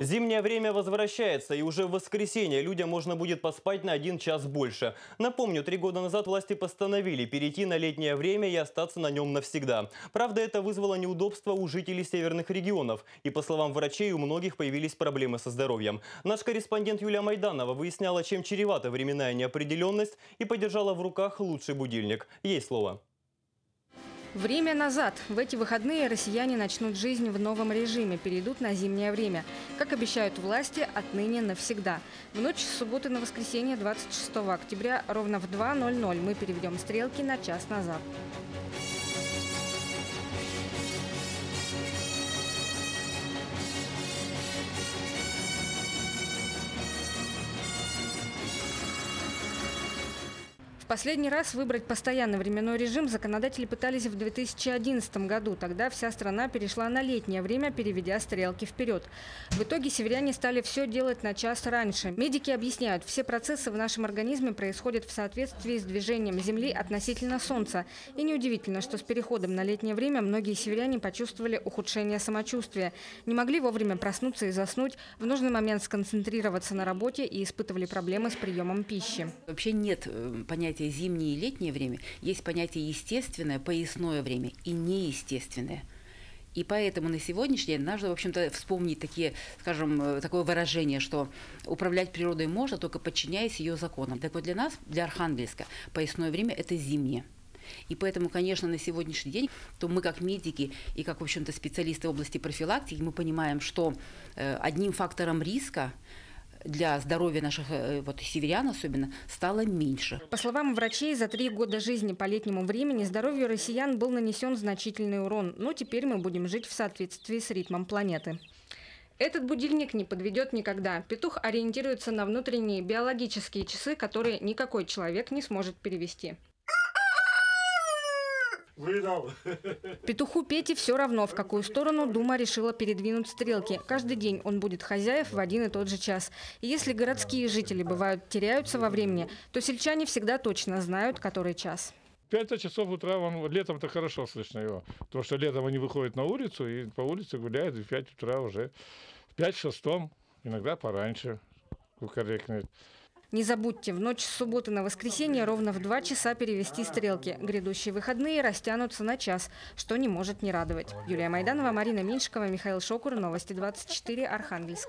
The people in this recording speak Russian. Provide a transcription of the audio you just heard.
Зимнее время возвращается, и уже в воскресенье людям можно будет поспать на один час больше. Напомню, три года назад власти постановили перейти на летнее время и остаться на нем навсегда. Правда, это вызвало неудобства у жителей северных регионов. И, по словам врачей, у многих появились проблемы со здоровьем. Наш корреспондент Юлия Майданова выясняла, чем чревата временная неопределенность и подержала в руках лучший будильник. Ей слово. Время назад. В эти выходные россияне начнут жизнь в новом режиме, перейдут на зимнее время. Как обещают власти, отныне навсегда. В ночь с субботы на воскресенье 26 октября ровно в 2.00 мы переведем стрелки на час назад. Последний раз выбрать постоянный временной режим законодатели пытались в 2011 году. Тогда вся страна перешла на летнее время, переведя стрелки вперед. В итоге северяне стали все делать на час раньше. Медики объясняют, все процессы в нашем организме происходят в соответствии с движением Земли относительно Солнца. И неудивительно, что с переходом на летнее время многие северяне почувствовали ухудшение самочувствия. Не могли вовремя проснуться и заснуть, в нужный момент сконцентрироваться на работе и испытывали проблемы с приемом пищи. Вообще нет э, понятия понятие зимнее и летнее время, есть понятие естественное, поясное время и неестественное. И поэтому на сегодняшний день нужно, в общем-то, вспомнить такие, скажем, э, такое выражение, что управлять природой можно, только подчиняясь ее законам. Так вот для нас, для Архангельска, поясное время – это зимнее. И поэтому, конечно, на сегодняшний день, то мы как медики и как, в общем-то, специалисты в области профилактики, мы понимаем, что э, одним фактором риска для здоровья наших э, вот, северян особенно стало меньше. По словам врачей, за три года жизни по летнему времени здоровью россиян был нанесен значительный урон. Но теперь мы будем жить в соответствии с ритмом планеты. Этот будильник не подведет никогда. Петух ориентируется на внутренние биологические часы, которые никакой человек не сможет перевести. Выдал. Петуху Пете все равно, в какую сторону Дума решила передвинуть стрелки. Каждый день он будет хозяев в один и тот же час. И если городские жители бывают теряются во времени, то сельчане всегда точно знают, который час. Пять часов утра вам летом-то хорошо слышно его. Потому что летом они выходят на улицу и по улице гуляют, и в 5 утра уже. В 5 шестом, иногда пораньше, кукарекнет. Не забудьте, в ночь с субботы на воскресенье ровно в два часа перевести стрелки. Грядущие выходные растянутся на час, что не может не радовать. Юлия Майданова, Марина Меньшикова, Михаил Шокур. Новости 24. Архангельск.